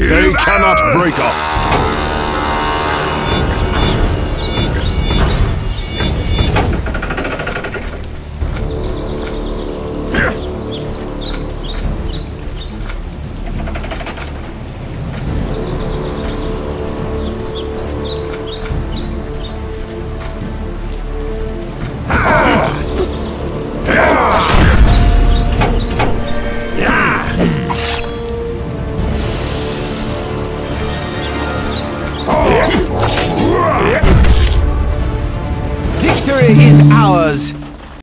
They cannot break us. Victory is ours!